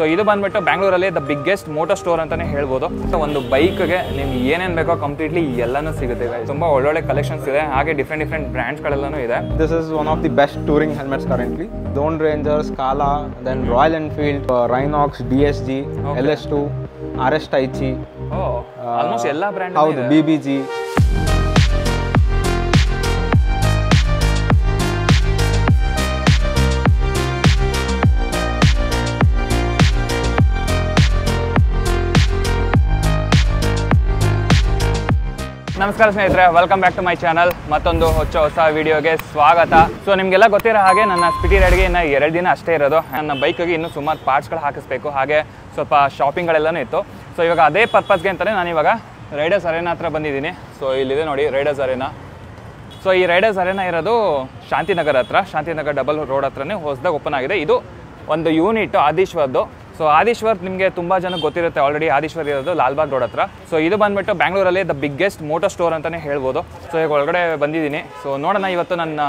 So ಇದು ಬಂದ್ಬಿಟ್ಟು ಬ್ಯಾಂಗ್ಳೂರಲ್ಲಿ ದ ಬಿಗ್ಗೆಸ್ಟ್ ಮೋಟರ್ ಸ್ಟೋರ್ ಅಂತಾನೆ ಹೇಳ್ಬೋದು. ಸೊ ಒಂದು ಬೈಕ್ಗೆ ನಿಮ್ಗೆ ಏನೇನು ಬೇಕೋ ಕಂಪ್ಲೀಟ್ಲಿ ಎಲ್ಲನೂ ಸಿಗುತ್ತೆ ತುಂಬ ಒಳ್ಳೊಳ್ಳೆ ಕಲೆಕ್ಷನ್ಸ್ ಇದೆ. ಹಾಗೆ ಡಿಫ್ರೆಂಟ್ ಡಿಫ್ರೆಂಟ್ ಬ್ರ್ಯಾಂಡ್ಸ್ಗಳೆಲ್ಲನೂ ಇದೆ. This is one of the best touring helmets currently. Zone Rangers ಕಾಲಾ then Royal Enfield, Rhinox Rhinox, S LS2, L S two almost ಎಲ್ಲ ಬ್ರ್ಯಾಂಡ್ ಹೌದು ಬಿ ಬಿ ಜಿ ನಮಸ್ಕಾರ ಸ್ನೇಹಿತರೆ welcome back to my channel ಮತ್ತೊಂದು ಹೊಚ್ಚ ಹೊಸ ವಿಡಿಯೋಗೆ ಸ್ವಾಗತ. ಸೊ ನಿಮಗೆಲ್ಲ ಗೊತ್ತಿರೋ ಹಾಗೆ ನನ್ನ ಸ್ಪಿಟಿ ರೈಡ್ಗೆ ಇನ್ನು ಎರಡು ದಿನ ಅಷ್ಟೇ ಇರೋದು. ನನ್ನ ಬೈಕಿಗೆ ಇನ್ನೂ ಸುಮಾರು ಪಾರ್ಟ್ಸ್ಗಳು ಹಾಕಿಸ್ಬೇಕು. ಹಾಗೆ ಸ್ವಲ್ಪ ಶಾಪಿಂಗ್ಗಳೆಲ್ಲನೂ ಇತ್ತು. ಸೊ ಇವಾಗ ಅದೇ ಪರ್ಪಸ್ಗೆ ಅಂತಲೇ ನಾನು ಇವಾಗ ರೈಡರ್ಸ್ ಅರೇನಾ ಹತ್ರ ಬಂದಿದ್ದೀನಿ. ಸೊ ಇಲ್ಲಿದೆ ನೋಡಿ ರೈಡರ್ಸ್ ಅರೇನಾ ಸೊ ಈ ರೈಡರ್ಸ್ ಅರೇನಾ ಇರೋದು ಶಾಂತಿನಗರ ಹತ್ರ. ಶಾಂತಿನಗರ ಡಬಲ್ ರೋಡ್ ಹತ್ರನೇ ಹೊಸದಾಗಿ ಓಪನ್ ಆಗಿದೆ. ಇದು ಒಂದು ಯೂನಿಟ್ ಆದೀಶ್ವರ್ದು ಸೊ ಆದೀಶ್ವರ್ ನಿಮಗೆ ತುಂಬ ಜನ ಗೊತ್ತಿರುತ್ತೆ ಆಲ್ರೆಡಿ ಆದೀಶ್ವರ್ ಇರೋದು ಲಾಲ್ಬಾಗ್ ರೋಡ್ ಹತ್ರ. ಸೊ ಇದು ಬಂದ್ಬಿಟ್ಟು ಬ್ಯಾಂಗ್ಳೂರಲ್ಲಿ ದ ಬಿಗ್ಗೆಸ್ಟ್ ಮೋಟರ್ ಸ್ಟೋರ್ ಅಂತಲೇ ಹೇಳ್ಬೋದು. ಸೊ ಈಗ ಒಳಗಡೆ ಬಂದಿದ್ದೀನಿ. ಸೊ ನೋಡೋಣ ಇವತ್ತು ನನ್ನ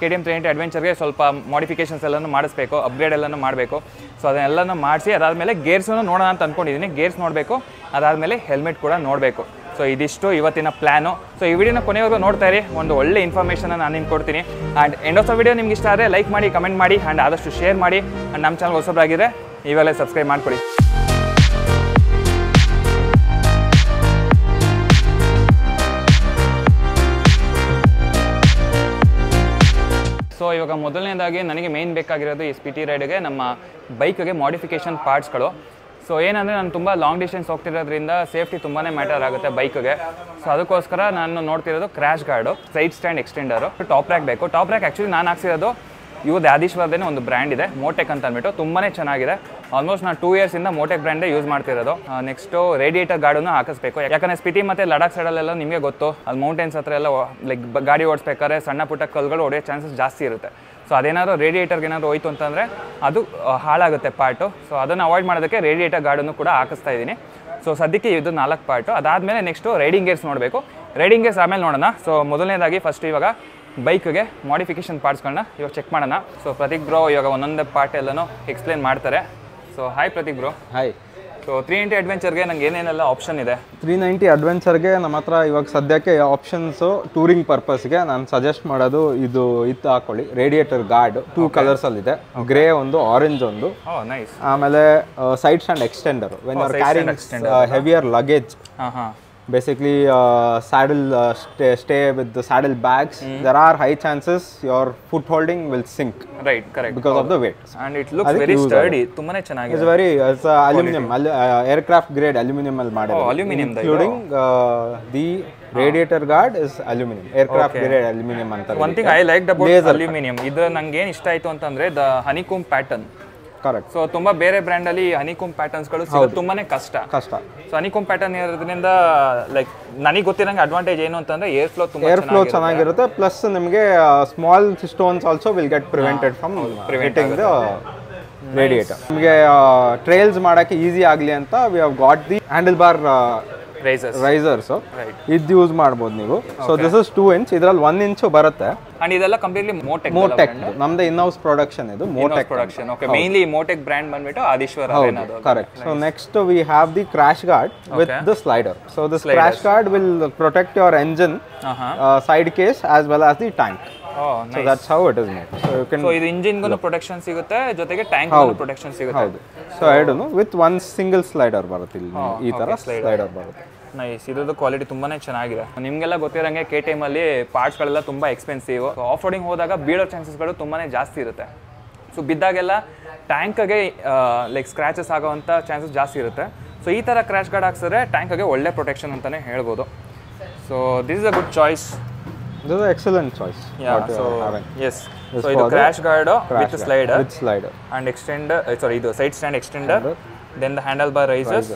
K T M three ninety ಅಡ್ವೆಂಚರ್ಗೆ ಸ್ವಲ್ಪ ಮಾಡಿಫಿಕೇಷನ್ಸ್ ಎಲ್ಲನೂ ಮಾಡಿಸ್ಬೇಕು ಅಪ್ಗ್ರೇಡ್ ಎಲ್ಲನೂ ಮಾಡಬೇಕು. ಸೊ ಅದನ್ನೆಲ್ಲನೂ ಮಾಡಿಸಿ, ಅದಾದಮೇಲೆ ಗೇರ್ಸನ್ನು ನೋಡೋಣ ಅಂತ ಅಂದ್ಕೊಂಡಿದ್ದೀನಿ ಗೇರ್ಸ್ ನೋಡಬೇಕು, ಅದಾದಮೇಲೆ ಹೆಲ್ಮೆಟ್ ಕೂಡ ನೋಡಬೇಕು. ಸೊ ಇದಿಷ್ಟು ಇವತ್ತಿನ ಪ್ಲ್ಯಾನು ಸೊ ಈ ವಿಡಿಯೋನ ಕೊನೆಯವರೆಗೂ ನೋಡ್ತಾ ಇರಿ. ಒಂದು ಒಳ್ಳೆ ಇನ್ಫಾರ್ಮೇಷನ್ ನಾನು ನಿಮ್ಗೆ ಕೊಡ್ತೀನಿ. And end of the video ನಿಮ್ಗೆ ಇಷ್ಟ ಆದರೆ ಲೈಕ್ ಮಾಡಿ ಕಮೆಂಟ್ ಮಾಡಿ ಆ್ಯಂಡ್ ಆದಷ್ಟು ಶೇರ್ ಮಾಡಿ. ಆ್ಯಂಡ್ ನಮ್ಮ ಚಾನಲ್ ಹೊಸಬ್ರಾಗಿದ್ರೆ ಇವಾಗಲೇ ಸಬ್ಸ್ಕ್ರೈಬ್ ಮಾಡಿಕೊಡಿ. ಸೊ ಇವಾಗ ಮೊದಲನೇದಾಗಿ ನನಗೆ ಮೇಯ್ನ್ ಬೇಕಾಗಿರೋದು ಈ ಸ್ಪಿಟಿ ರೈಡ್ಗೆ ನಮ್ಮ ಬೈಕ್ಗೆ ಮಾಡಿಫಿಕೇಷನ್ ಪಾರ್ಟ್ಸ್ಗಳು ಸೊ ಏನಂದರೆ ನಾನು ತುಂಬ ಲಾಂಗ್ ಡಿಸ್ಟೆನ್ಸ್ ಹೋಗ್ತಿರೋದ್ರಿಂದ ಸೇಫ್ಟಿ ತುಂಬಾ ಮ್ಯಾಟರ್ ಆಗುತ್ತೆ ಬೈಕ್ಗೆ ಸೊ ಅದಕ್ಕೋಸ್ಕರ ನಾನು ನೋಡ್ತಿರೋದು crash guard side stand extender top rack ಬೇಕು. ಟಾಪ್ ರ್ಯಾಕ್ ಆ್ಯಕ್ಚುಲಿ ನಾನು ಹಾಕ್ಸಿರೋದು ಇವ್ರದ್ದು ಆದೀಶ್ವರದೇ ಒಂದು ಬ್ರ್ಯಾಂಡ್ ಇದೆ ಮೋಟೆಕ್ ಅಂತ ಅಂದ್ಬಿಟ್ಟು. ತುಂಬಾ ಚೆನ್ನಾಗಿದೆ. ಆಲ್ಮೋಸ್ಟ್ ನಾನು ಟೂ ಇಯರ್ಸಿಂದ ಮೋಟೆಕ್ ಬ್ರ್ಯಾಂಡೇ ಯೂಸ್ ಮಾಡ್ತಿರೋದು. ನೆಕ್ಸ್ಟು ರೇಡಿಯೇಟರ್ ಗಾರ್ಡನ್ನು ಹಾಕಿಸ್ಬೇಕು. ಯಾಕಂದರೆ ಸ್ಪಿಟಿ ಮತ್ತು ಲಡಾಖ್ ಸೈಡಲ್ಲೆಲ್ಲ ನಿಮಗೆ ಗೊತ್ತು, ಅಲ್ಲಿ ಮೌಂಟೇನ್ಸ್ ಹತ್ರ ಎಲ್ಲ ಲೈಕ್ ಗಾಡಿ ಓಡಿಸ್ಬೇಕಾದ್ರೆ ಸಣ್ಣ ಪುಟ್ಟ ಕಲ್ಗಳು ಹೊಡೆಯೋ ಚಾನ್ಸಸ್ ಜಾಸ್ತಿ ಇರುತ್ತೆ. ಸೊ ಅದೇನಾದ್ರು ರೇಡಿಯೇಟರ್ಗೆ ಏನಾದ್ರು ಹೋಯ್ತು ಅಂತಂದರೆ ಅದು ಹಾಳಾಗುತ್ತೆ ಪಾರ್ಟು ಸೊ ಅದನ್ನು ಅವಾಯ್ಡ್ ಮಾಡೋದಕ್ಕೆ ರೇಡಿಯೇಟರ್ ಗಾರ್ಡನ್ನು ಕೂಡ ಹಾಕಿಸ್ತಾ ಇದ್ದೀನಿ. ಸೊ ಸದ್ಯಕ್ಕೆ ಇದು ನಾಲ್ಕು ಪಾರ್ಟು ಅದಾದಮೇಲೆ ನೆಕ್ಸ್ಟು ರೈಡಿಂಗ್ ಗೇರ್ಸ್ ನೋಡಬೇಕು. ರೈಡಿಂಗ್ ಗೇರ್ಸ್ ಆಮೇಲೆ ನೋಡೋಣ. ಸೊ ಮೊದಲನೇದಾಗಿ ಫಸ್ಟ್ ಇವಾಗ ಬೈಕ್ಗೆ ಮಾಡಿಫಿಕೇಷನ್ ಪಾರ್ಟ್ಸ್ಗಳನ್ನ ಇವಾಗ ಚೆಕ್ ಮಾಡೋಣ. ಸೊ ಪ್ರತೀಕ್ ಬ್ರೋ ಇವಾಗ ಒಂದೊಂದೇ ಪಾರ್ಟ್ ಎಲ್ಲನೂ ಎಕ್ಸ್ಪ್ಲೇನ್ ಮಾಡ್ತಾರೆ. So hi Prateek bro. Hi so three ninety ಅಡ್ವೆಂಚರ್ಗೆ ನಂಗೆ ಏನೇನೆಲ್ಲ ಆಪ್ಷನ್ ಇದೆ? ತ್ರೀ ನೈಂಟಿ ಅಡ್ವೆಂಚರ್ಗೆ ನಮ್ಮ ಹತ್ರ ಇವಾಗ ಸದ್ಯಕ್ಕೆ ಆಪ್ಷನ್ಸು ಟೂರಿಂಗ್ ಪರ್ಪಸ್ಗೆ ನಾನು ಸಜೆಸ್ಟ್ ಮಾಡೋದು ಇದು ಇದು ಹಾಕೊಳ್ಳಿ. ರೇಡಿಯೇಟರ್ ಗಾರ್ಡ್ ಟೂ ಕಲರ್ಸಲ್ಲಿದೆ ಗ್ರೇ ಒಂದು ಆರೆಂಜ್ ಒಂದು. ನೈಸ್ ಆಮೇಲೆ side stand extender when are carrying heavier luggage ಹಾಂ ಹಾಂ. Basically uh, saddle uh, stay, stay with the saddle bags mm. there are high chances your foot holding will sink right correct because oh. of the weight and it looks very sturdy ತುಂಬಾನೇ ಚೆನ್ನಾಗಿದೆ it's very it's uh, aluminum al- uh, aircraft grade aluminum ಅಲ್ಲಿ ಮಾಡಿರೋದು Oh, aluminum including uh, the radiator guard is aluminum aircraft grade aluminum ಅಂತ thing i liked about Laser aluminium ಇದು ನಂಗೆ ಏನು ಇಷ್ಟ ಆಯ್ತು ಅಂತಂದ್ರೆ the honeycomb pattern correct so ತುಂಬಾ ಬೇರೆ ಬ್ರ್ಯಾಂಡ್ ಅಲ್ಲಿ ಹನಿಕೋಮ್ ಪ್ಯಾಟರ್ನ್ಸ್ಗಳು ಗಳು ತುಂಬಾನೇ ಕಷ್ಟ. ಕಷ್ಟ. ಸೊ ಹನಿಕೋಮ್ ಪ್ಯಾಟರ್ನ್ ಇರೋದ್ರಿಂದ ಲೈಕ್ ನನಗೆ ಗೊತ್ತಿರಂಗೆ ಅಡ್ವಾಂಟೇಜ್ ಏನು ಅಂತಂದ್ರೆ ಏರ್ ಫ್ಲೋ ತುಂಬಾ ಏರ್ ಫ್ಲೋ ಚೆನ್ನಾಗಿರುತ್ತೆ. ಪ್ಲಸ್ ನಿಮಗೆ small stones also will get prevented from preventing the radiator ನಿಮಗೆ ಟ್ರೇಲ್ಸ್ ಮಾಡಕ್ಕೆ ಈಸಿ ಆಗಲಿ ಅಂತ we have got the handle bar risers ಇದು ಯೂಸ್ ಮಾಡ್ಬೋದು ನೀವು. So this is two inch ಇದ್ರಲ್ಲಿ ಒನ್ ಇಂಚು ಬರುತ್ತೆ. ಅಂಡ್ ಇದೆಲ್ಲ ಕಂಪ್ಲೀಟ್ಲಿ ಮೋಟೆಕ್ ಮೋಟೆಕ್ ನಮ್ದು ಇನ್ ಹೌಸ್ ಪ್ರೊಡಕ್ಷನ್ ಇದು Motech production okay mainly Motech brand ಬಂದ್ಬಿಟ್ಟು Adishwar correct so next we have the crash guard with the slider so this crash guard will protect your engine side case as well as the tank so that's how it is made so you can so ಇದು ಇಂಜಿನ್ಗೂ protection ಸಿಗುತ್ತೆ ಜೊತೆಗೆ tank protection ಸಿಗುತ್ತೆ. ಹೌದು. So ಎರಡೂ with one single slider ಬರುತ್ತೆ ಇಲ್ಲಿ. ಈ ತರ ಸ್ಲೈಡರ್ ಬರುತ್ತೆ. ನೈಸ್ ಇದ್ರದ್ದು ಕ್ವಾಲಿಟಿ ತುಂಬಾನೇ ಚೆನ್ನಾಗಿದೆ. ನಿಮಗೆಲ್ಲ ಗೊತ್ತಿರೋಂಗೆ ಕೆ ಟಿ ಅಲ್ಲಿ ಪಾರ್ಟ್ಸ್ಗಳೆಲ್ಲ ತುಂಬಾ ಎಕ್ಸ್ಪೆನ್ಸಿವ್ ಆಫ್ ರೋಡಿಂಗ್ ಹೋದಾಗ ಬೀಳೋ ಚಾನ್ಸಸ್ಗಳು ತುಂಬಾನೇ ಜಾಸ್ತಿ ಇರುತ್ತೆ. ಸೊ ಬಿದ್ದಾಗೆಲ್ಲ ಟ್ಯಾಂಕ್ಗೆ ಲೈಕ್ ಸ್ಕ್ರಾಚಸ್ ಆಗೋವಂಥ ಚಾನ್ಸಸ್ ಜಾಸ್ತಿ ಇರುತ್ತೆ. ಸೊ ಈ ಥರ ಕ್ರ್ಯಾಶ್ ಗಾರ್ಡ್ ಹಾಕ್ಸಿದ್ರೆ ಟ್ಯಾಂಕ್ಗೆ ಒಳ್ಳೆ ಪ್ರೊಟೆಕ್ಷನ್ ಅಂತಲೇ ಹೇಳ್ಬೋದು. So this is a good choice this excellent choice so yes so ಇದು crash guard with slider with slider and extend sorry ಇದು side stand extender then the handle bar risers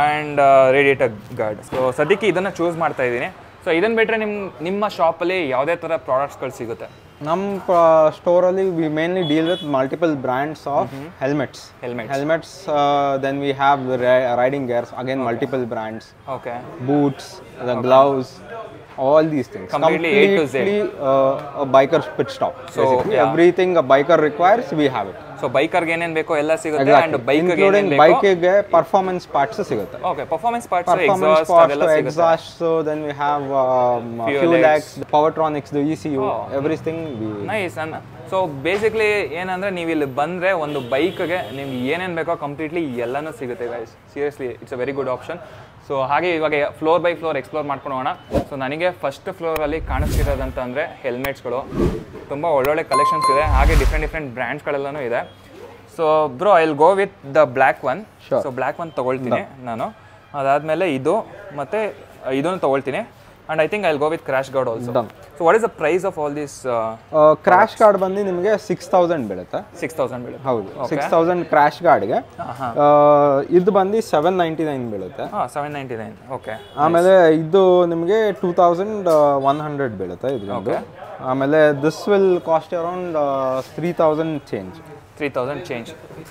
and radiator guard so ಸದ್ಯಕ್ಕೆ ಇದನ್ನು choose ಮಾಡ್ತಾ ಇದ್ದೀನಿ. So ಇದನ್ನು ಬಿಟ್ಟರೆ ನಿಮ್ಮ ನಿಮ್ಮ ಶಾಪಲ್ಲಿ ಯಾವುದೇ ಥರ ಪ್ರಾಡಕ್ಟ್ಸ್ಗಳು ಸಿಗುತ್ತೆ? ನಮ್ಮ ಸ್ಟೋರಲ್ಲಿ we mainly deal with multiple brands of helmets helmet helmets then we have riding gears again multiple brands okay boots gloves, all these things. Completely A to Z. uh, a biker's pit stop. So basically, everything a biker requires, we have it. So ಬೈಕರ್ಗೆ ಏನೇನು ಬೇಕೋ ಎಲ್ಲ ಸಿಗುತ್ತೆ and bike including ಬೈಕಿಗೆ performance parts ಸಿಗುತ್ತೆ. Okay performance parts exhaust ಅದೆಲ್ಲ so ಸಿಗುತ್ತೆ. Then we have the powertronics, the ECU, everything we nice ಅನ್ನ so basically ಏನಂದ್ರೆ ನೀವು ಇಲ್ಲಿ ಬಂದ್ರೆ ಒಂದು ಬೈಕ್ಗೆ ನಿಮ್ಗೆ ಏನೇನು ಬೇಕೋ ಕಂಪ್ಲೀಟ್ಲಿ ಎಲ್ಲನೂ ಸಿಗುತ್ತೆ guys seriously it's a very good option so ಹಾಗೆ ಇವಾಗ ಫ್ಲೋರ್ ಬೈ ಫ್ಲೋರ್ ಎಕ್ಸ್ಪ್ಲೋರ್ ಮಾಡ್ಕೊಂಡು ಹೋಗೋಣ ಸೊ ನನಗೆ ಫಸ್ಟ್ ಫ್ಲೋರಲ್ಲಿ ಕಾಣಿಸ್ತಿರೋದಂತ ಅಂದರೆ ಹೆಲ್ಮೆಟ್ಸ್ಗಳು ತುಂಬ ಒಳ್ಳೊಳ್ಳೆ ಕಲೆಕ್ಷನ್ಸ್ ಇದೆ. ಹಾಗೆ ಡಿಫ್ರೆಂಟ್ ಡಿಫ್ರೆಂಟ್ ಬ್ರ್ಯಾಂಡ್ಸ್ಗಳೆಲ್ಲನೂ ಇದೆ. So bro I will go with the black one so black one ತೊಗೊಳ್ತೀನಿ ನಾನು. ಅದಾದಮೇಲೆ ಇದು ಮತ್ತು ಇದನ್ನು ತೊಗೊಳ್ತೀನಿ. And I think I go with crash guard also Done. So what is the price of all this crash guard ಬಂದು ನಿಮಗೆ six thousand ಬೀಳುತ್ತೆ? ಸಿಕ್ಸ್ ತೌಸಂಡ್ ಬೀಳುತ್ತೆ. ಹೌದು. ಸಿಕ್ಸ್ ತೌಸಂಡ್ ಕ್ರಾಶ್ ಕಾರ್ಡ್ಗೆ ಇದು ಬಂದು ಸೆವೆನ್ ನೈಂಟಿ ನೈನ್ ಬೀಳುತ್ತೆ? ಸೆವೆನ್ ನೈಂಟಿ ನೈನ್ ಓಕೆ ಆಮೇಲೆ ಇದು ನಿಮಗೆ ಟೂ ತೌಸಂಡ್ ಒನ್ ಹಂಡ್ರೆಡ್ ಬೀಳುತ್ತೆ ಇದು ಆಮೇಲೆ this will cost around three thousand change three thousand change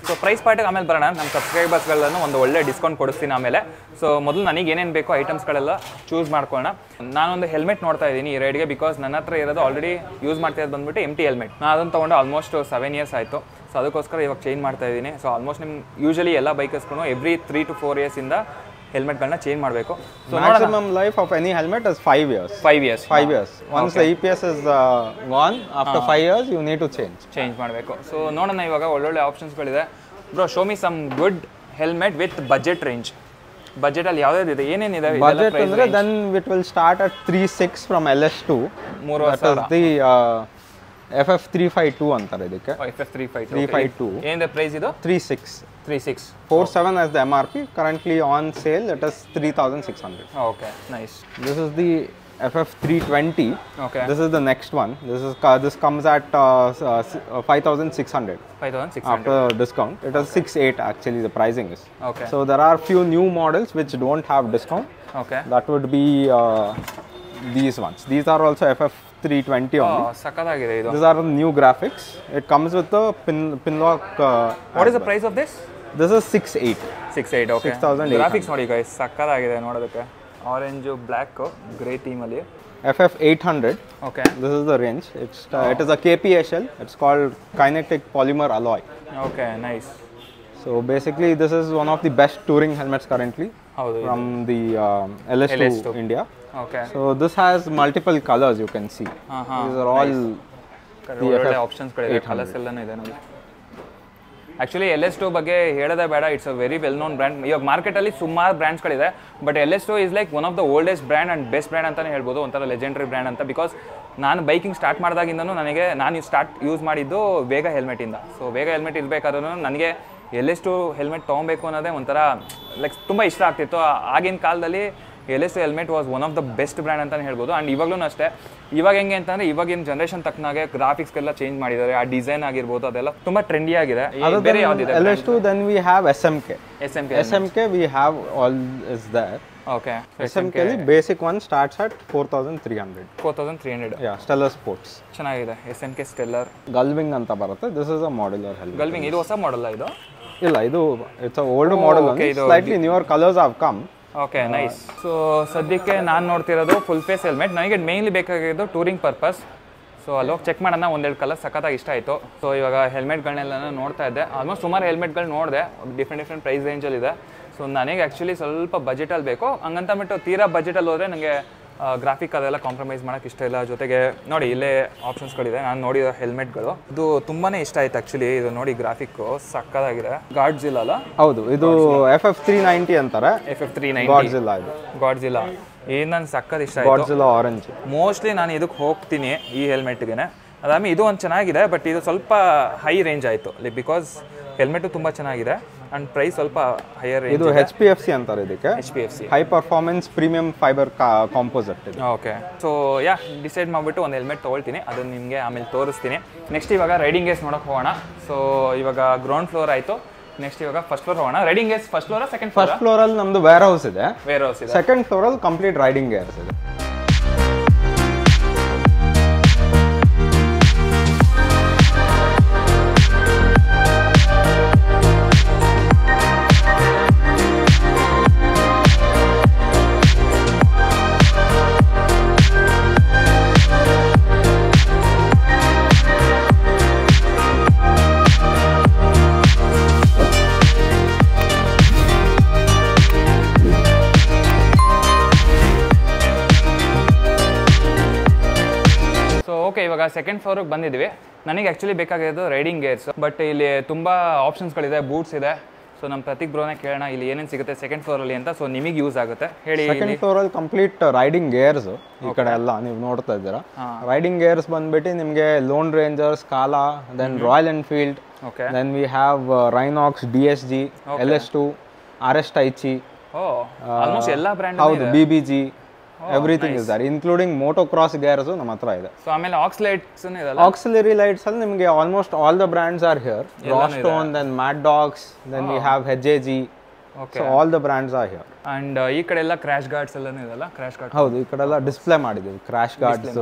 so price ಪಾರ್ಟಿಗೆ ಆಮೇಲೆ ಬರೋಣ. ನಮ್ಮ ಸಬ್ಸ್ಕ್ರೈಬರ್ಸ್ಗಳನ್ನು ಒಂದು ಒಳ್ಳೆ ಡಿಸ್ಕೌಂಟ್ ಕೊಡಿಸ್ತೀನಿ ಆಮೇಲೆ. ಸೊ ಮೊದಲು ನನಗೆ ಏನೇನು ಬೇಕೋ ಐಟಮ್ಸ್ಗಳೆಲ್ಲ ಚೂಸ್ ಮಾಡ್ಕೊಳ್ಳೋಣ. ನಾನೊಂದು ಹೆಲ್ಮೆಟ್ ನೋಡ್ತಾ ಇದ್ದೀನಿ ಈ ರೈಡ್ಗೆ ಬಿಕಾಸ್ ನನ್ನ ಹತ್ರ ಇರೋದು ಆಲ್ರೆಡಿ ಯೂಸ್ ಮಾಡ್ತಾ ಇರೋದು ಬಂದ್ಬಿಟ್ಟು ಎಂ ಟಿ ಹೆಲ್ಮೆಟ್ ನಾನು ಅದನ್ನು ತೊಗೊಂಡು ಆಲ್ಮೋಸ್ಟ್ ಸೆವೆನ್ ಇಯರ್ಸ್ ಆಯಿತು. ಸೊ ಅದಕ್ಕೋಸ್ಕರ ಇವಾಗ ಚೇಂಜ್ ಮಾಡ್ತಾ ಇದ್ದೀನಿ. ಸೊ ಆಲ್ಮೋಸ್ಟ್ ನಿಮ್ಮ ಯೂಶಲಿ ಎಲ್ಲ ಬೈಕರ್ಸ್ಗೂ ಎವ್ರಿ ತ್ರೀ ಟು ಫೋರ್ ಇಯರ್ಸಿಂದ ಹೆಲ್ಮೆಟ್ಗಳನ್ನ ಚೇಂಜ್ ಮಾಡಬೇಕು. So maximum life of any helmet is five years five years five years once the EPS P S is gone after five years you need to change change ಮಾಡಬೇಕು. So ನೋಡೋಣ ಇವಾಗ ಒಳ್ಳೊಳ್ಳೆ ಆಪ್ಷನ್ಸ್ಗಳಿದೆ bro show me some good helmet with budget range budget ಅಲ್ಲಿ ಯಾವ್ದು ಇದೆ? ಏನೇನು ಏನೇನಿದೆ budget ಅಂದ್ರೆ then it will start at three six from L S two ಮೂರು the F F three five two ಅಂತಾರೆ ಇದಕ್ಕೆ. F F three five three five two ಏನಿದೆ ಪ್ರೈಸ್ ಇದು? Three six three six four seven as the M R P currently on sale it is three thousand six hundred okay nice this is the F F three twenty okay this is the next one this is this comes at five thousand six hundred five thousand six after discount. It is 6.8 actually the pricing is. Okay So there are few new models which don't have discount. Okay That would be uh, these ones. These are also FF320 only. ಸಕ್ಕತ್ತಾಗಿದೆ ಇದು These are the new graphics. It comes with the pin pin lock. Uh, what is the price of this this is 6.8. Six eight okay 6,800. Graphics ನೋಡಿ guys ಸಕ್ಕತ್ತಾಗಿದೆ ನೋಡೋದಕ್ಕೆ orange black grey ಥೀಮಲ್ಲಿ FF800. Okay This is the range. It's uh, it is a KPSL. It's called kinetic polymer alloy. Okay nice So basically, this is one of the best touring helmets currently ಹೌದು from the um, LS2, LS2. India. Okay So this has multiple colors you can see. Uh -huh. These are all nice. ಆಪ್ಷನ್ಸ್ಗಳಿದೆ colours ಎಲ್ಲನೂ ಇದೆ ನೋಡಿ actually L S two ಬಗ್ಗೆ ಹೇಳೋದೇ ಬೇಡ. It's a very well known brand ಇವಾಗ ಮಾರ್ಕೆಟಲ್ಲಿ ಸುಮಾರು ಬ್ರ್ಯಾಂಡ್ಸ್ಗಳಿದೆ but L S two is like one of the oldest brand and best brand ಅಂತಲೇ ಹೇಳ್ಬೋದು. ಒಂಥರ ಲೆಜೆಂಡ್ರಿ ಬ್ರ್ಯಾಂಡ್ ಅಂತ. ಬಿಕಾಸ್ ನಾನು ಬೈಕಿಂಗ್ ಸ್ಟಾರ್ಟ್ ಮಾಡಿದಾಗಿಂದನೂ ನನಗೆ ನಾನು ಸ್ಟಾರ್ಟ್ ಯೂಸ್ ಮಾಡಿದ್ದು ವೇಗ ಹೆಲ್ಮೆಟಿಂದ ಸೊ ವೇಗ ಹೆಲ್ಮೆಟ್ ಇರಬೇಕಾದ್ರೂ ನನಗೆ ಎಲ್ ಎಸ್ ಟು ಹೆಲ್ಮೆಟ್ ತೊಗೊಬೇಕು ಅನ್ನೋದೇ ಒಂಥರ ಲೈಕ್ ತುಂಬ ಇಷ್ಟ ಆಗ್ತಿತ್ತು. ಆಗಿನ ಕಾಲದಲ್ಲಿ L S helmet was one of the best brand ಅಂತಲೇ ಹೇಳ್ಬೋದು. ಆ್ಯಂಡ್ ಇವಾಗಲೂ ಅಷ್ಟೇ. ಇವಾಗ ಹೆಂಗೆ ಅಂತಂದರೆ ಇವಾಗಿನ ಜನ್ರೇಷನ್ ತಕ್ಕನಾಗೆ ಗ್ರಾಫಿಕ್ಸ್ಗೆಲ್ಲ ಚೇಂಜ್ ಮಾಡಿದ್ದಾರೆ. ಆ ಡಿಸೈನ್ ಆಗಿರ್ಬೋದು ಅದೆಲ್ಲ ತುಂಬ ಟ್ರೆಂಡಿ ಆಗಿದೆ. ಬೇರೆ ಯಾವುದಿದೆ LS2 then we have SMK. S M K we have all is there. Okay SMK ಲಿ basic one starts at 4300. Four thousand three hundred Yeah, Stellar Sports. ಚೆನ್ನಾಗಿದೆ. S M K Stellar Gullwing ಅಂತ ಬರುತ್ತೆ. This is a modular helmet. ಗಲ್ವಿಂಗ್ ಇದು ಹೊಸ ಮಾಡಲ್ಲ ಇದು? ಇಲ್ಲ ಇದು it's a old model slightly newer colours have come okay nice so ಸದ್ಯಕ್ಕೆ ನಾನು ನೋಡ್ತಿರೋದು ಫುಲ್ ಫೇಸ್ ಹೆಲ್ಮೆಟ್ ನನಗೆ ಮೇನ್ಲಿ ಬೇಕಾಗಿರೋದು ಟೂರಿಂಗ್ ಪರ್ಪಸ್ ಸೊ ಅಲ್ಲಿ ಹೋಗಿ ಚೆಕ್ ಮಾಡೋಣ ಒಂದೆರಡು ಕಲರ್ ಸಖತ್ತಾಗಿ ಇಷ್ಟ ಆಯಿತು. ಸೊ ಇವಾಗ ಹೆಲ್ಮೆಟ್ಗಳನ್ನೆಲ್ಲ ನೋಡ್ತಾ ಇದ್ದೆ. ಆಲ್ಮೋಸ್ಟ್ ಸುಮಾರು ಹೆಲ್ಮೆಟ್ಗಳು ನೋಡಿದೆ. ಡಿಫ್ರೆಂಟ್ ಡಿಫ್ರೆಂಟ್ ಪ್ರೈಸ್ ರೇಂಜಲ್ಲಿದೆ ಸೊ ನನಗೆ ಆ್ಯಕ್ಚುಲಿ ಸ್ವಲ್ಪ ಬಜೆಟಲ್ಲಿ ಬೇಕು. ಹಂಗಂತ ಬಿಟ್ಟು ತೀರಾ ಬಜೆಟಲ್ಲಿ ಹೋದರೆ ನನಗೆ ಗ್ರಾಫಿಕ್ ಅದೆಲ್ಲ ಕಾಂಪ್ರಮೈಸ್ ಮಾಡೋಕ್ಕೆ ಇಷ್ಟ ಇಲ್ಲ. ಜೊತೆಗೆ ನೋಡಿ ಇಲ್ಲೇ ಆಪ್ಷನ್ಸ್ಗಳಿದೆ ನಾನು ನೋಡಿರೋ ಹೆಲ್ಮೆಟ್ಗಳು ಇದು ತುಂಬಾ ಇಷ್ಟ ಆಯ್ತು ಆ್ಯಕ್ಚುಲಿ ಇದು ನೋಡಿ ಗ್ರಾಫಿಕ್ಕು ಸಕ್ಕದಾಗಿದೆ. ಗಾರ್ಡ್ಸ್ ಇಲ್ಲ ಅಲ್ಲ? ಹೌದು ಇದು ಎಫ್ ಎಫ್ ತ್ರೀ ನೈಂಟಿ ಅಂತಾರೆ. ಎಫ್ ಎಫ್ ತ್ರೀ ನೈನ್ಟಿ ಇಲ್ಲ ಇದು. ಏನ್ ನನ್ ಸಕ್ಕತ್ ಇಷ್ಟ ಆಯ್ತು? ಗಾಡ್ಜಿಲ್ಲ ಆರೆಂಜ್ ಮೋಸ್ಟ್ಲಿ ನಾನು ಇದಕ್ಕೆ ಹೋಗ್ತೀನಿ ಈ ಹೆಲ್ಮೆಟ್ಗೆ ಅದಾಮಿ ಇದು ಒಂದು ಚೆನ್ನಾಗಿದೆ ಬಟ್ ಇದು ಸ್ವಲ್ಪ ಹೈ ರೇಂಜ್ ಆಯಿತು. ಬಿಕಾಸ್ ಹೆಲ್ಮೆಟು ತುಂಬ ಚೆನ್ನಾಗಿದೆ. ಆ್ಯಂಡ್ ಪ್ರೈಸ್ ಸ್ವಲ್ಪ ಹೈಯರ್ ಇದು ಹೆಚ್ ಪಿ ಎಫ್ ಸಿ ಅಂತಾರೆ ಇದಕ್ಕೆ. H P F C high performance premium fibre composite ಇದೆ. ಓಕೆ ಸೊ ಯಾ ಡಿಸೈಡ್ ಮಾಡಿಬಿಟ್ಟು ಒಂದು ಹೆಲ್ಮೆಟ್ ತೊಗೊಳ್ತೀನಿ. ಅದನ್ನು ನಿಮಗೆ ಆಮೇಲೆ ತೋರಿಸ್ತೀನಿ. ನೆಕ್ಸ್ಟ್ ಇವಾಗ ರೈಡಿಂಗ್ ಗೇಸ್ ನೋಡೋಕೆ ಹೋಗೋಣ. ಸೊ ಇವಾಗ ಗ್ರೌಂಡ್ ಫ್ಲೋರ್ ಆಯಿತು. ನೆಕ್ಸ್ಟ್ ಇವಾಗ ಫಸ್ಟ್ ಫ್ಲೋರ್ ಹೋಗೋಣ. ರೈಡಿಂಗ್ ಗೇಸ್ first floor second floor first floor ಅಲ್ಲಿ ನಮ್ದು ವೇರ್ ಹೌಸ್ ಇದೆ. ವೇರ್ ಹೌಸ್ ಇದೆ. ಸೆಕೆಂಡ್ ಫ್ಲೋರ್ ಅಲ್ಲಿ ಕಂಪ್ಲೀಟ್ ರೈಡಿಂಗ್ ಗೇರ್ಸ್ ಇದೆ. ಇವಾಗ ಸೆಕೆಂಡ್ ಫ್ಲೋರ್ಗೆ ಬಂದಿದ್ವಿ. ನನಗೆ ಆ್ಯಕ್ಚುಲಿ ಬೇಕಾಗಿರೋದು ರೈಡಿಂಗ್ ಗೇರ್ಸ್ ಬಟ್ ಇಲ್ಲಿ ತುಂಬ ಆಪ್ಷನ್ಸ್ಗಳಿದೆ ಬೂಟ್ಸ್ ಇದೆ. ಸೊ ನಮ್ಮ ಪ್ರತೀಕ್ ಬ್ರೋನೇ ಕೇಳೋಣ ಇಲ್ಲಿ ಏನೇನು ಸಿಗುತ್ತೆ ಸೆಕೆಂಡ್ ಫ್ಲೋರಲ್ಲಿ ಅಂತ ಸೊ ನಿಮಗೆ ಯೂಸ್ ಆಗುತ್ತೆ. ಹೇಳಿ ಸೆಕೆಂಡ್ ಫ್ಲೋರಲ್ಲಿ ಕಂಪ್ಲೀಟ್ ರೈಡಿಂಗ್ ಗೇರ್ಸ್ ಈ ಕಡೆ ಎಲ್ಲ ನೀವು ನೋಡ್ತಾ ಇದ್ದೀರಾ. ರೈಡಿಂಗ್ ಗೇರ್ಸ್ ಬಂದ್ಬಿಟ್ಟು ನಿಮಗೆ ಲೋನ್ ರೇಂಜರ್ಸ್ ಕಾಲಾ then Royal Enfield okay then we have Rynox D S G L S two R S Taichi ಹೌದು B B G everything is there including motocross gears ನಮ್ಮ ಹತ್ರ ಇದೆ. ಸೊ ಆಮೇಲೆ ಆಕ್ಸ್ಲೈಟ್ಸ್ auxiliary lights ಅಲ್ಲಿ ನಿಮಗೆ almost all the brands are here ರಾಸ್ಟೋನ್ then Mad Dogs then we have H A G all the brands are here and ಈ ಕಡೆ ಎಲ್ಲ crash guards ಎಲ್ಲ ಇದೆಲ್ಲ? ಕ್ರಾಶ್ ಗಾರ್ಡ್ ಹೌದು ಈ ಕಡೆ ಎಲ್ಲ ಡಿಸ್ಪ್ಲೇ ಮಾಡಿದೀವಿ ಕ್ರಾಶ್ ಗಾರ್ಡ್ಸ್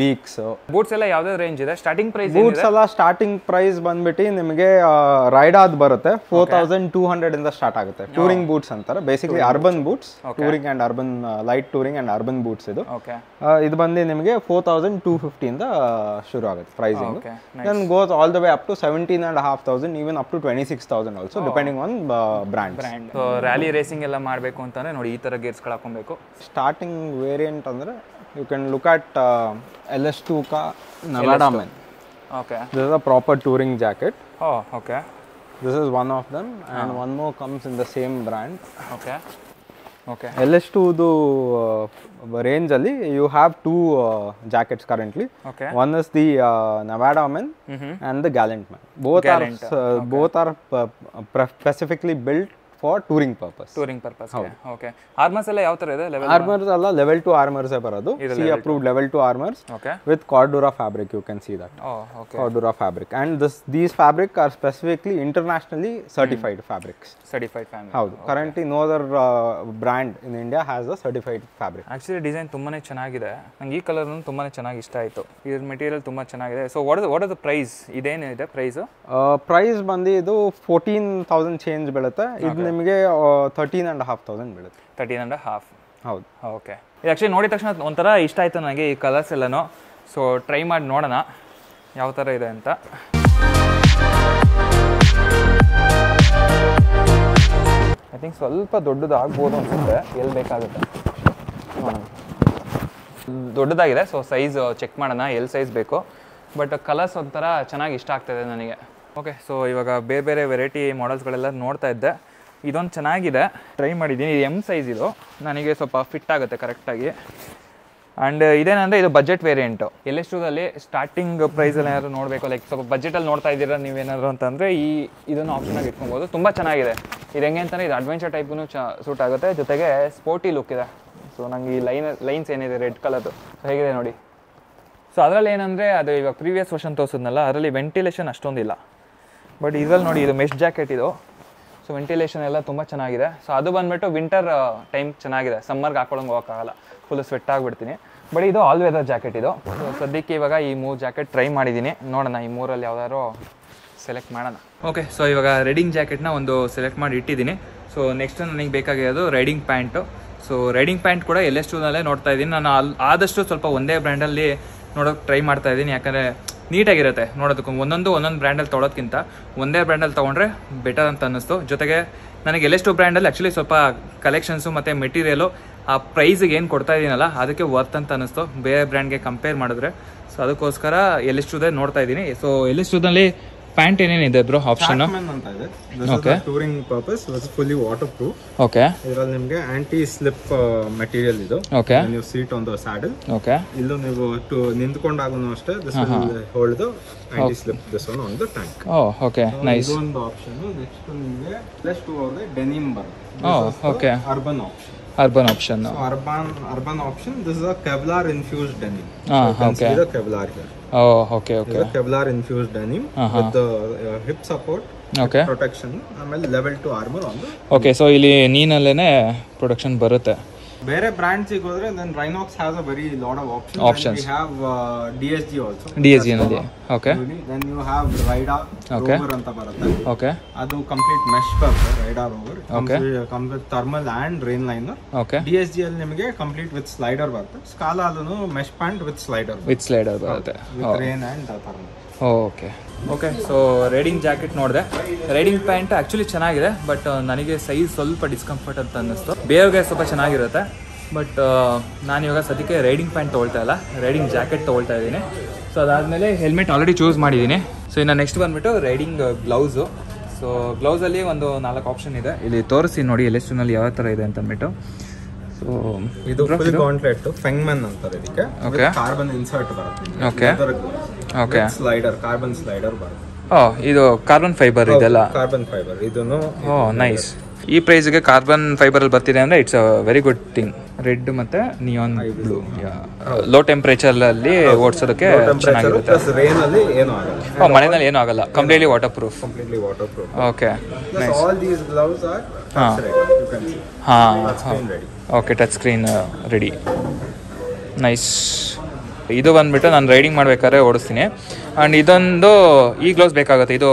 ಬೀಕ್ಸ್ ಬೂಟ್ಸ್ ಎಲ್ಲ ಯಾವ್ದು ರೇಂಜ್ ಇದೆ? ಸ್ಟಾರ್ಟಿಂಗ್ ಪ್ರೈಸ್ ಬೂಟ್ಸ್ ಎಲ್ಲ ಸ್ಟಾರ್ಟಿಂಗ್ ಪ್ರೈಸ್ ಬಂದ್ಬಿಟ್ಟು ನಿಮಗೆ ರೈಡ್ ಆದ್ ಬರುತ್ತೆ. ಫೋರ್ ತೌಸಂಡ್ ಟೂ ಹಂಡ್ರೆಡ್ ಇಂದ ಸ್ಟಾರ್ಟ್ ಆಗುತ್ತೆ. ಟೂರಿಂಗ್ ಬೂಟ್ಸ್ ಅಂತಾರೆ. Basically urban boots touring and urban light touring and urban boots ಇದು. ಇದು ಬಂದು ನಿಮಗೆ ಫೋರ್ ತೌಸಂಡ್ ಟೂ ಫಿಫ್ಟಿಯಿಂದ ಶುರು ಆಗುತ್ತೆ pricing then goes all the way up to seventeen and half thousand even up to twenty six thousand also depending on brand rally racing ಎಲ್ಲ ಮಾಡಬೇಕು ಹಾಕೊಬೇಕು ಅಂತಾನೆ ನೋಡಿ ಈ ತರ ಗೇರ್ಸ್ಗಳು ಹಾಕೊಬೇಕು ಸ್ಟಾರ್ಟಿಂಗ್ ವೇರಿಯಂಟ್ ಅಂದ್ರೆ you can look at L S is a proper touring jacket this is one of them and one more comes in the same brand okay okay L S two ಇದು range ಅಲ್ಲಿ you have two jackets currently okay one is the Nevada men and the Gallant men both are both are specifically built uh, touring uh, purpose. Touring purpose okay armours ಎಲ್ಲ ಯಾವ ತರ ಇದೆ? Armours ಅಲ್ಲ level two armours ಬರೋದು. C approved level two armours okay with Cordura fabric you can see that Cordura fabric and this these fabric are specifically internationally certified fabrics certified fabric ಹೌದು. Currently no other brand in India has a certified fabric actually design ತುಂಬಾನೇ ಚೆನ್ನಾಗಿದೆ. ನಂಗೆ ಈ colour ತುಂಬಾನೇ ಚೆನ್ನಾಗಿ ಇಷ್ಟ ಆಯಿತು. ಇದ್ರ ಮೆಟೀರಿಯಲ್ ತುಂಬಾ ಚೆನ್ನಾಗಿದೆ. So what what the price ಇದೇನಿದೆ price price ಬಂದು ಇದು ಫೋರ್ಟೀನ್ ತೌಸಂಡ್ ಚೇಂಜ್ ಬೀಳುತ್ತೆ. ಇದು ನಿಮಗೆ ತರ್ಟೀನ್ ಆ್ಯಂಡ್ ಹಾಫ್ ತೌಸಂಡ್ ಬೀಳುತ್ತೆ. ತರ್ಟೀನ್ ಆ್ಯಂಡ್ ಹಾಫ್ ಹೌದು. ಓಕೆ ಇದು ಆ್ಯಕ್ಚುಲಿ ನೋಡಿದ ತಕ್ಷಣ ಒಂಥರ ಇಷ್ಟ ಆಯಿತು ನನಗೆ ಈ ಕಲರ್ಸ್ ಎಲ್ಲನೂ. ಸೊ ಟ್ರೈ ಮಾಡಿ ನೋಡೋಣ. ಯಾವ ಥರ ಇದೆ ಅಂತ. ಐ ಥಿಂಕ್ ಸ್ವಲ್ಪ ದೊಡ್ಡದಾಗ್ಬೋದು ಅನ್ಸುತ್ತೆ. ಎಲ್ಲಿ ಬೇಕಾಗುತ್ತೆ? ದೊಡ್ಡದಾಗಿದೆ. ಸೊ ಸೈಜ್ ಚೆಕ್ ಮಾಡೋಣ. ಎಲ್ಲಿ ಸೈಜ್ ಬೇಕು? ಬಟ್ ಕಲರ್ಸ್ ಒಂಥರ ಚೆನ್ನಾಗಿ ಇಷ್ಟ ಆಗ್ತಾಯಿದೆ ನನಗೆ. ಓಕೆ ಸೊ ಇವಾಗ ಬೇರೆ ಬೇರೆ ವೆರೈಟಿ ಮಾಡಲ್ಸ್ಗಳೆಲ್ಲ ನೋಡ್ತಾ ಇದ್ದೆ. ಇದೊಂದು ಚೆನ್ನಾಗಿದೆ. ಟ್ರೈ ಮಾಡಿದ್ದೀನಿ ಇದು ಎಂ ಸೈಜ್ ಇದು. ನನಗೆ ಸ್ವಲ್ಪ ಫಿಟ್ ಆಗುತ್ತೆ ಕರೆಕ್ಟಾಗಿ ಆ್ಯಂಡ್ ಇದೇನಂದರೆ ಇದು ಬಜೆಟ್ ವೇರಿಯಂಟು ಎಲೆಸ್ಟೂದಲ್ಲಿ ಸ್ಟಾರ್ಟಿಂಗ್ ಪ್ರೈಸಲ್ಲಿ ಏನಾದ್ರು ನೋಡಬೇಕು? ಲೈಕ್ ಸ್ವಲ್ಪ ಬಜೆಟಲ್ಲಿ ನೋಡ್ತಾ ಇದ್ದೀರಾ ನೀವೇನಾದ್ರು ಅಂತಂದರೆ ಈ ಇದನ್ನು ಆಪ್ಷನಾಗಿ ಇಟ್ಕೊಬೋದು. ತುಂಬ ಚೆನ್ನಾಗಿದೆ. ಇದು ಹೆಂಗೆ ಅಂತಂದರೆ ಇದು ಅಡ್ವೆಂಚರ್ ಟೈಪ್ಗೂ ಚ ಸೂಟ್ ಆಗುತ್ತೆ. ಜೊತೆಗೆ ಸ್ಪೋರ್ಟಿ ಲುಕ್ ಇದೆ. ಸೊ ನಂಗೆ ಈ ಲೈನ್ ಲೈನ್ಸ್ ಏನಿದೆ? ರೆಡ್ ಕಲರ್ದು ಹೇಗಿದೆ ನೋಡಿ? ಸೊ ಅದರಲ್ಲಿ ಏನಂದರೆ ಅದು ಇವಾಗ ಪ್ರೀವಿಯಸ್ ವರ್ಷನ್ ತೋರಿಸಿದ್ನಲ್ಲ, ಅದರಲ್ಲಿ ವೆಂಟಿಲೇಷನ್ ಅಷ್ಟೊಂದಿಲ್ಲ. ಬಟ್ ಇದರಲ್ಲಿ ನೋಡಿ, ಇದು ಮೆಶ್ ಜಾಕೆಟ್ ಇದು. ಸೊ ವೆಂಟಿಲೇಷನ್ ಎಲ್ಲ ತುಂಬ ಚೆನ್ನಾಗಿದೆ. ಸೊ ಅದು ಬಂದುಬಿಟ್ಟು ವಿಂಟರ್ ಟೈಮ್ ಚೆನ್ನಾಗಿದೆ. ಸಮ್ಮರ್ಗೆ ಹಾಕೊಳಂಗೆ ಹೋಗೋಕ್ಕಾಗಲ್ಲ ಫುಲ್ ಸ್ವೆಟ್ ಆಗಿಬಿಡ್ತೀನಿ. ಬಟ್ ಇದು ಆಲ್ ವೆದರ್ ಜಾಕೆಟ್ ಇದು. ಸೊ ಸದ್ಯಕ್ಕೆ ಇವಾಗ ಈ ಮೂರು ಜಾಕೆಟ್ ಟ್ರೈ ಮಾಡಿದ್ದೀನಿ. ನೋಡೋಣ ಈ ಮೂರಲ್ಲಿ ಯಾವ್ದಾದ್ರು ಸೆಲೆಕ್ಟ್ ಮಾಡೋಣ. ಓಕೆ ಸೊ ಇವಾಗ ರೈಡಿಂಗ್ ಜಾಕೆಟ್ನ ಒಂದು ಸೆಲೆಕ್ಟ್ ಮಾಡಿ ಇಟ್ಟಿದ್ದೀನಿ. ಸೊ ನೆಕ್ಸ್ಟ್ ನನಗೆ ಬೇಕಾಗಿರೋದು riding pant so riding pant ಕೂಡ ಎಲ್ ನೋಡ್ತಾ ಇದ್ದೀನಿ. ನಾನು ಆದಷ್ಟು ಸ್ವಲ್ಪ ಒಂದೇ ಬ್ರ್ಯಾಂಡಲ್ಲಿ ನೋಡೋಕೆ ಟ್ರೈ ಮಾಡ್ತಾ ಇದ್ದೀನಿ. ಯಾಕಂದರೆ ನೀಟಾಗಿರುತ್ತೆ. ನೋಡೋದಕ್ಕೂ ಒಂದೊಂದು ಒಂದೊಂದು ಬ್ರ್ಯಾಂಡಲ್ಲಿ ತೊಗೊಳೋದಕ್ಕಿಂತ ಒಂದೇ ಬ್ರ್ಯಾಂಡಲ್ಲಿ ತೊಗೊಂಡ್ರೆ ಬೆಟರ್ ಅಂತ ಅನ್ನಿಸ್ತು. ಜೊತೆಗೆ ನನಗೆ ಎಲ್ಲೆಷ್ಟು ಬ್ರ್ಯಾಂಡಲ್ಲಿ ಆ್ಯಕ್ಚುಲಿ ಸ್ವಲ್ಪ ಕಲೆಕ್ಷನ್ಸು ಮತ್ತು ಮೆಟೀರಿಯಲು ಆ ಪ್ರೈಸಿಗೆ ಏನು ಕೊಡ್ತಾ ಇದ್ದೀನಲ್ಲ ಅದಕ್ಕೆ ವರ್ತ್ ಅಂತ ಅನ್ನಿಸ್ತು. ಬೇರೆ ಬ್ರ್ಯಾಂಡ್ಗೆ ಕಂಪೇರ್ ಮಾಡಿದ್ರೆ. ಸೊ ಅದಕ್ಕೋಸ್ಕರ ಎಲ್ಲಿಷ್ಟುದೇ ನೋಡ್ತಾ ಇದ್ದೀನಿ. ಸೊ ಎಲ್ ಎಸ್ ಟೂದಲ್ಲಿ ಪ್ಯಾಂಟ್ ಏನೇನಿದೆ ಬ್ರೋ ಆಪ್ಷನ್ ಇದೆ. Touring purpose fully waterproof okay ಇದರಲ್ಲಿ ನಿಮಗೆ ಆಂಟಿ ಸ್ಲಿಪ್ ಮೆಟೀರಿಯಲ್ ಇದು. ಓಕೆ ನೀವು seat on the saddle okay ಇಲ್ಲೂ ನೀವು ನಿಂತ್ಕೊಂಡಾಗೂ ಅಷ್ಟೇ this hold anti slip this one on the tank oh okay nice ಒಂದು ಆಪ್ಷನ್ ನೆಕ್ಸ್ಟ್ ನಿಮಗೆ ಪ್ಲಸ್ ಟು ಅವ್ರದ್ದು ಡೆನಿಮ್ ಬರುತ್ತೆ. ಓ okay urban option urban option urban urban option this is a Kevlar infused denim ಹಾಂ okay ಇದು Kevlar here oh okay okay ಇದು Kevlar infused denim with hip support okay protection ಆಮೇಲೆ level two armour ಒಂದು okay so ಇಲ್ಲಿ ನೀನಲ್ಲೇನೆ production ಬರುತ್ತೆ. ಬೇರೆ brands ಹೋದ್ರೆ then Rynox has a very lot of option Options. We have D S G also D S ಜಿನಲ್ಲಿ okay then you have Raida. Rover ಅಂತ ಬರುತ್ತೆ. Okay ಅದು complete mesh ಬರುತ್ತೆ Raida Rover complete thermal and rain line okay D S G ಅಲ್ಲಿ ನಿಮಗೆ complete with slider ಬರುತ್ತೆ. Scala ಅಲ್ಲೂ mesh pant with slider with slider ಬರುತ್ತೆ. With rain and thermal okay okay so riding jacket ನೋಡಿದೆ. Riding pant actually ಚೆನ್ನಾಗಿದೆ but ನನಗೆ size ಸ್ವಲ್ಪ discomfort ಅಂತ ಅನ್ನಿಸ್ತು. ಬೇರೆಗೆ ಸ್ವಲ್ಪ ಚೆನ್ನಾಗಿರುತ್ತೆ ಬಟ್ ನಾನು ಇವಾಗ ಸದ್ಯಕ್ಕೆ ರೈಡಿಂಗ್ ಪ್ಯಾಂಟ್ ತೊಗೊಳ್ತಾ ಇಲ್ಲ ರೈಡಿಂಗ್ ಜಾಕೆಟ್ ತೊಗೊಳ್ತಾ ಇದ್ದೀನಿ. ಸೊ ಅದಾದಮೇಲೆ ಹೆಲ್ಮೆಟ್ ಆಲ್ರೆಡಿ ಚೂಸ್ ಮಾಡಿದ್ದೀನಿ. ಸೊ ಇನ್ನು ನೆಕ್ಸ್ಟ್ ಬಂದುಬಿಟ್ಟು ರೈಡಿಂಗ್ ಗ್ಲೌಸು ಸೊ ಗ್ಲೌಸಲ್ಲಿ ಒಂದು ನಾಲ್ಕು ಆಪ್ಷನ್ ಇದೆ. ಇಲ್ಲಿ ತೋರಿಸಿ ನೋಡಿ ಎಲೆಸ್ಟ್ರಿನಲ್ಲಿ ಯಾವ ಥರ ಇದೆ ಅಂತ ಅಂದ್ಬಿಟ್ಟು. ಸೊ ಇದು ಫುಲ್ ಕಾಂಟ್ಲೆಟ್ ಫೆಂಗ್ಮನ್ ಅಂತಾರೆ ಇದಕ್ಕೆ. ಓಕೆ ಕಾರ್ಬನ್ ಇನ್ಸರ್ಟ್ ಬರುತ್ತೆ okay okay slider carbon slider ಬರುತ್ತೆ. ಓ ಇದು ಕಾರ್ಬನ್ ಫೈಬರ್ ಇದೆಲ್ಲ? ಕಾರ್ಬನ್ ಫೈಬರ್ ಇದನ್ನು ಓ ನೈಸ್ ಈ ಪ್ರೈಸ್ಗೆ ಕಾರ್ಬನ್ ಫೈಬರಲ್ಲಿ ಬರ್ತಿದೆ ಅಂದ್ರೆ it's a very good thing red ಮತ್ತೆ ನಿಯಾನ್ ಬ್ಲೂ ಲೋ ಓಡಿಸೋದಕ್ಕೆ ಚೆನ್ನಾಗಿರುತ್ತೆ. ರೇನ್ ಅಲ್ಲಿ ಏನು ಆಗಲ್ಲ. ಓ ಮಳೆನಲ್ಲಿ ಏನೂ ಆಗಲ್ಲ. Completely waterproof completely waterproof okay plus all these gloves are ಹಾಂ okay touch screen ready nice ಇದು ಬಂದುಬಿಟ್ಟು ನಾನು ರೈಡಿಂಗ್ ಮಾಡಬೇಕಾದ್ರೆ ಓಡಿಸ್ತೀನಿ. ಆ್ಯಂಡ್ ಇದೊಂದು ಈ ಗ್ಲೌಸ್ ಬೇಕಾಗುತ್ತೆ. ಇದು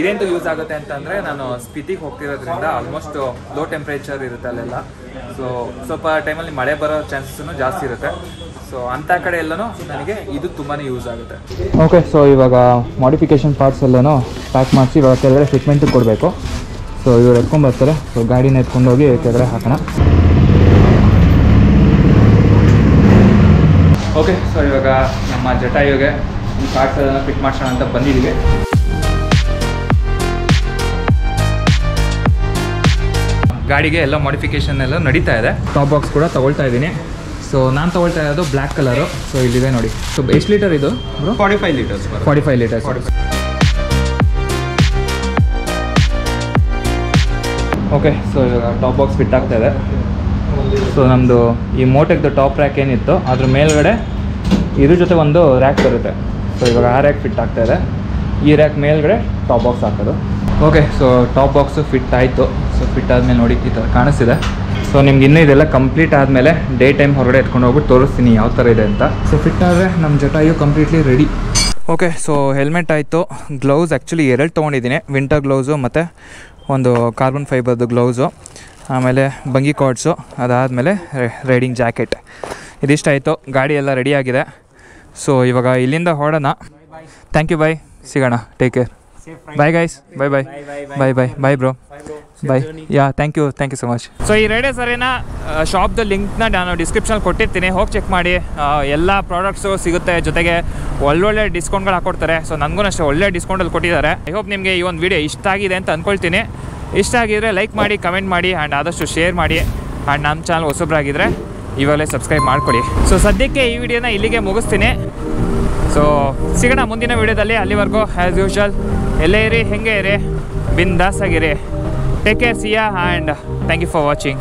ಇದೆಂತ ಯೂಸ್ ಆಗುತ್ತೆ ಅಂತಂದರೆ ನಾನು ಸ್ಪಿತಿಗೆ ಹೋಗ್ತಿರೋದ್ರಿಂದ ಆಲ್ಮೋಸ್ಟ್ ಲೋ ಟೆಂಪ್ರೇಚರ್ ಇರುತ್ತೆ ಅಲ್ಲೆಲ್ಲ. ಸೊ ಸ್ವಲ್ಪ ಟೈಮಲ್ಲಿ ಮಳೆ ಬರೋ ಚಾನ್ಸಸ್ನು ಜಾಸ್ತಿ ಇರುತ್ತೆ. ಸೊ ಅಂಥ ಕಡೆ ಎಲ್ಲನೂ ನನಗೆ ಇದು ತುಂಬಾ ಯೂಸ್ ಆಗುತ್ತೆ. ಓಕೆ ಸೊ ಇವಾಗ ಮಾಡಿಫಿಕೇಶನ್ ಪಾರ್ಟ್ಸ್ ಎಲ್ಲನೂ ಪ್ಯಾಕ್ ಮಾಡಿಸಿ ಇವಾಗ ಕೆಳಗಡೆ ಫಿಟ್ಮೆಂಟಿಗೆ ಕೊಡಬೇಕು. ಸೊ ಇವ್ರು ಎತ್ಕೊಂಡು ಬರ್ತಾರೆ. ಸೊ ಗಾಡಿನ ಎತ್ಕೊಂಡೋಗಿ ಕೆಳಗಡೆ ಹಾಕೋಣ. ಓಕೆ ಸೊ ಇವಾಗ ನಮ್ಮ ಜಟಾಯುಗೆ ಈ ಕಾರ್ಟ್ ಫಿಟ್ ಮಾಡ್ಸೋಣ ಅಂತ ಬಂದಿದ್ದೀವಿ ಗಾಡಿಗೆ ಎಲ್ಲ ಮಾಡಿಫಿಕೇಶನ್ ಎಲ್ಲ ನಡೀತಾ ಇದೆ. ಟಾಪ್ ಬಾಕ್ಸ್ ಕೂಡ ತಗೊಳ್ತಾ ಇದ್ದೀನಿ. ಸೊ ನಾನು ತಗೊಳ್ತಾ ಇರೋದು ಬ್ಲ್ಯಾಕ್ ಕಲರು ಸೊ ಇಲ್ಲಿದೆ ನೋಡಿ. ಸೊ ಎಷ್ಟು ಲೀಟರ್ ಇದು forty five litres forty five litres okay so ಇವಾಗ ಟಾಪ್ ಬಾಕ್ಸ್ ಫಿಟ್ ಆಗ್ತಾ ಇದೆ. ಸೊ ನಮ್ಮದು ಈ ಮೋಟೆಗ್ದು ಟಾಪ್ ರ್ಯಾಕ್ ಏನಿತ್ತು, ಅದ್ರ ಮೇಲ್ಗಡೆ ಇದ್ರ ಜೊತೆ ಒಂದು ರ್ಯಾಕ್ ಬರುತ್ತೆ. ಸೊ ಇವಾಗ ಆ ರ್ಯಾಕ್ ಫಿಟ್ ಆಗ್ತಾ ಇದೆ. ಈ ರ್ಯಾಕ್ ಮೇಲ್ಗಡೆ ಟಾಪ್ ಬಾಕ್ಸ್ ಹಾಕೋದು. Okay so top box fit ಆಯಿತು. ಸೊ ಫಿಟ್ ಆದಮೇಲೆ ನೋಡಿ, ಈ ಥರ ಕಾಣಿಸ್ತಿದೆ. ಸೊ ನಿಮ್ಗೆ ಇನ್ನೂ ಇದೆಲ್ಲ ಕಂಪ್ಲೀಟ್ ಆದಮೇಲೆ ಡೇ ಟೈಮ್ ಹೊರಗಡೆ ಎತ್ಕೊಂಡು ಹೋಗ್ಬಿಟ್ಟು ತೋರಿಸ್ತೀನಿ ಯಾವ ಥರ ಇದೆ ಅಂತ. ಸೊ ಫಿಟ್ ಆದರೆ ನಮ್ಮ Jatayu completely ready okay so helmet ಆಯಿತು. ಗ್ಲೌಸ್ ಆ್ಯಕ್ಚುಲಿ ಎರಡು ತೊಗೊಂಡಿದ್ದೀನಿ. ವಿಂಟರ್ ಗ್ಲೌಸು ಮತ್ತು ಒಂದು ಕಾರ್ಬನ್ ಫೈಬರ್ದು ಗ್ಲೌಸು ಆಮೇಲೆ ಬಂಗಿ ಕಾರ್ಡ್ಸು ಅದಾದಮೇಲೆ ರೈಡಿಂಗ್ ಜಾಕೆಟ್ ಇದಿಷ್ಟಾಯಿತು. ಗಾಡಿ ಎಲ್ಲ ರೆಡಿಯಾಗಿದೆ ಸೊ ಇವಾಗ ಇಲ್ಲಿಂದ ಹೊರಡೋಣ. ಥ್ಯಾಂಕ್ ಯು ಬಾಯ್ ಸಿಗೋಣ. Take care bye guys bye bye bye bye bye bro bye yeah thank you thank you so much so ಈ ರೇಡಿಯೋ ಸರಿನ ಶಾಪ್ದು ಲಿಂಕ್ನ ನಾನು ಡಿಸ್ಕ್ರಿಪ್ಷನಲ್ಲಿ ಕೊಟ್ಟಿರ್ತೀನಿ. ಹೋಗಿ ಚೆಕ್ ಮಾಡಿ. ಎಲ್ಲ ಪ್ರಾಡಕ್ಟ್ಸು ಸಿಗುತ್ತೆ ಜೊತೆಗೆ ಒಳ್ಳೊಳ್ಳೆ ಡಿಸ್ಕೌಂಟ್ಗಳು ಹಾಕೊಡ್ತಾರೆ. ಸೊ ನನಗೂ ಅಷ್ಟೇ ಒಳ್ಳೆ ಡಿಸ್ಕೌಂಟಲ್ಲಿ ಕೊಟ್ಟಿದ್ದಾರೆ. ಐ ಹೋಪ್ ನಿಮಗೆ ಈ ಒಂದು ವಿಡಿಯೋ ಇಷ್ಟ ಆಗಿದೆ ಅಂತ ಅಂದ್ಕೊಳ್ತೀನಿ ಇಷ್ಟ ಆಗಿದ್ರೆ ಲೈಕ್ ಮಾಡಿ ಕಮೆಂಟ್ ಮಾಡಿ ಆ್ಯಂಡ್ ಆದಷ್ಟು ಶೇರ್ ಮಾಡಿ ಆ್ಯಂಡ್ ನಮ್ಮ ಚಾನಲ್ ಹೊಸೊಬ್ಬರಾಗಿದ್ರೆ ಇವಾಗಲೇ ಸಬ್ಸ್ಕ್ರೈಬ್ ಮಾಡ್ಕೊಳ್ಳಿ. ಸೊ ಸದ್ಯಕ್ಕೆ ಈ ವಿಡಿಯೋನ ಇಲ್ಲಿಗೆ ಮುಗಿಸ್ತೀನಿ. ಸೊ ಸಿಗೋಣ ಮುಂದಿನ ವಿಡಿಯೋದಲ್ಲಿ. ಅಲ್ಲಿವರೆಗೂ ಆ್ಯಸ್ ಯೂಶ್ವಲ್ ಎಲ್ಲೇ ಇರಿ, ಹೆಂಗೆ ಇರಿ ಬಿಂದಾಸಾಗಿರಿ take care see ya and thank you for watching